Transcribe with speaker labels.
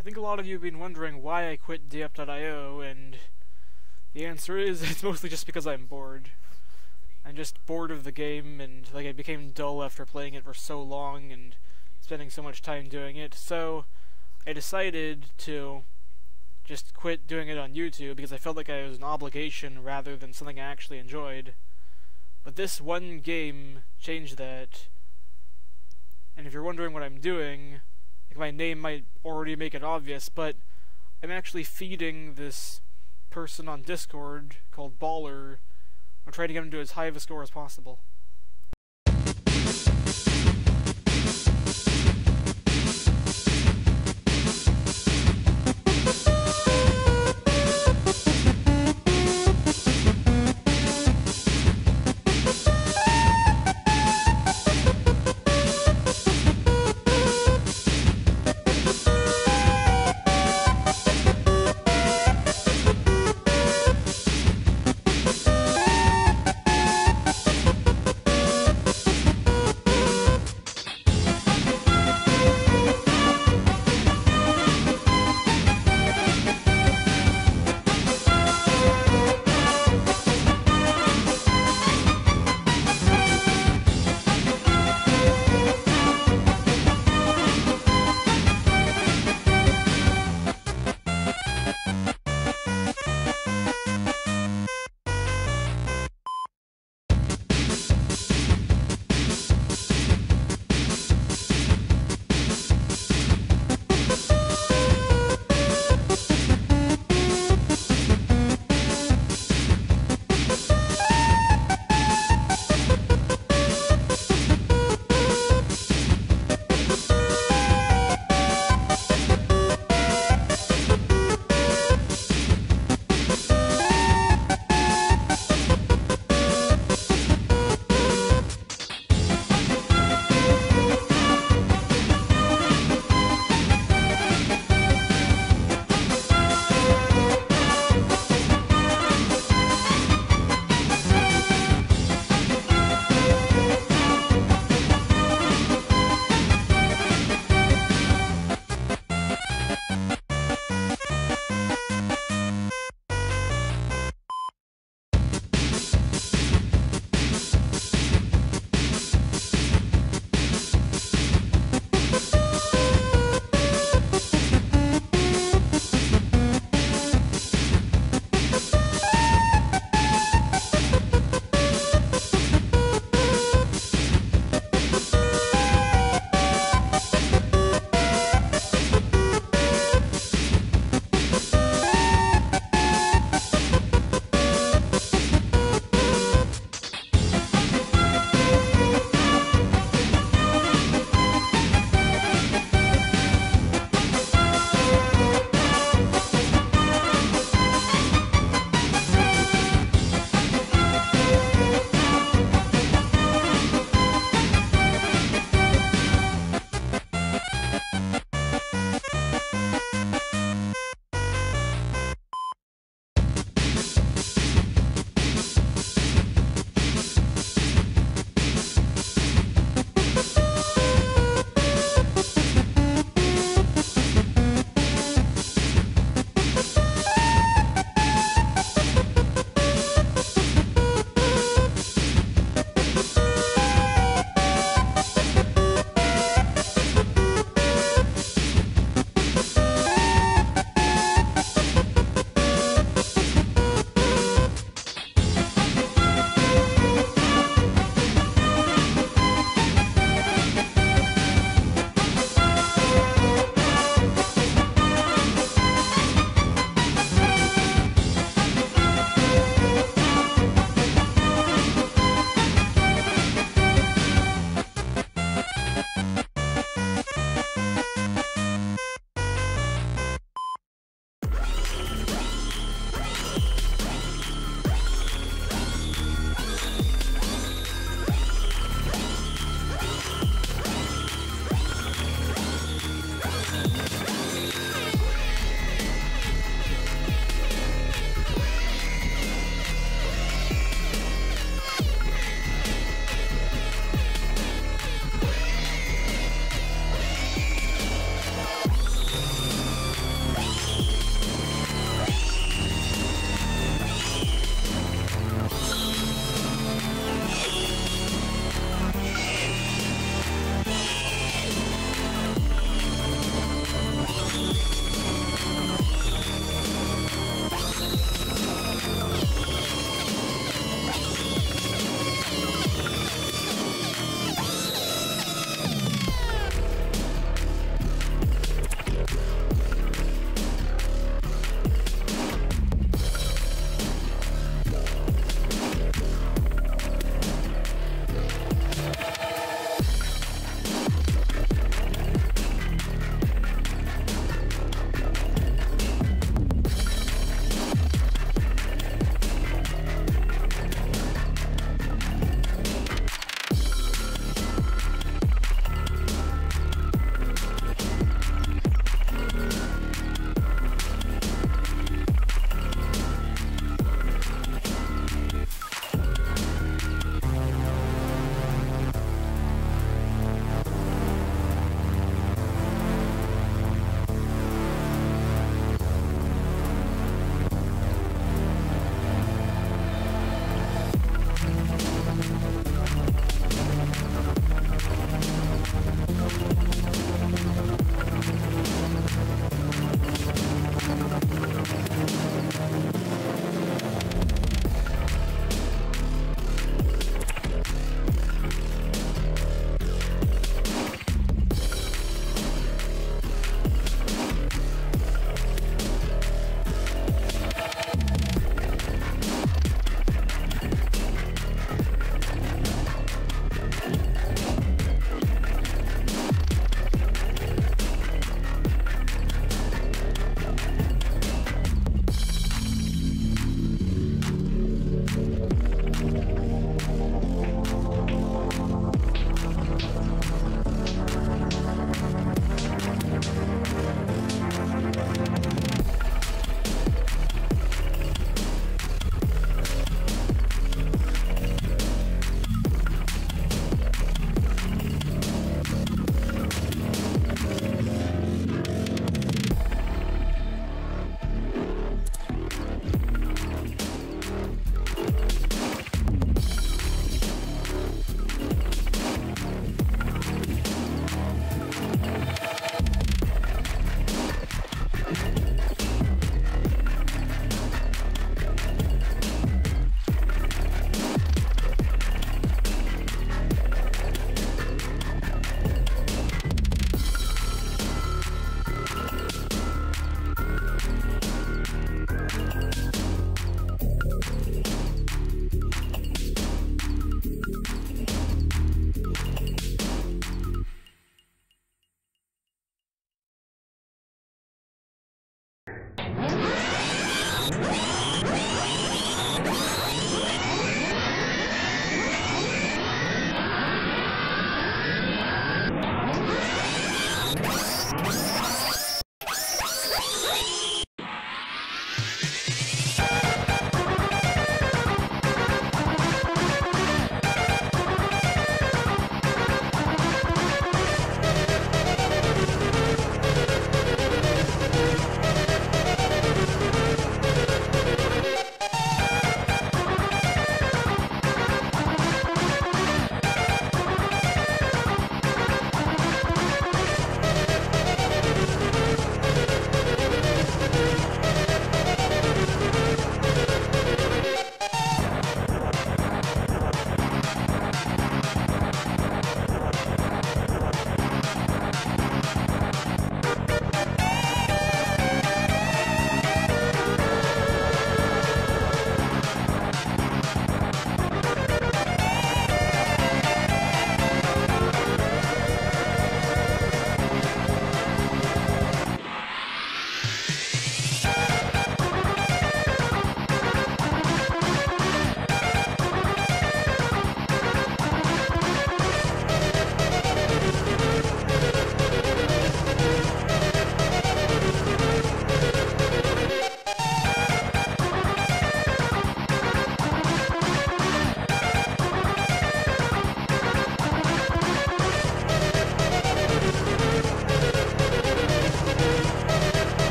Speaker 1: I think a lot of you have been wondering why I quit Diep.io, and the answer is it's mostly just because I'm bored. I'm just bored of the game, and like it became dull after playing it for so long and spending so much time doing it, so I decided to just quit doing it on YouTube because I felt like I was an obligation rather than something I actually enjoyed. But this one game changed that. And if you're wondering what I'm doing, like my name might already make it obvious, but I'm actually feeding this person on Discord called Baller. I'm trying to get him to as high of a score as possible.